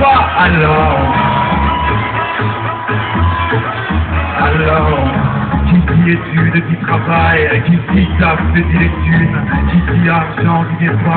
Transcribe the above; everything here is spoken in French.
pas Alors. Alors. Qui dit études, qui travaille, qui dit taf, qui dit les thunes, qui dit argent, qui dit pas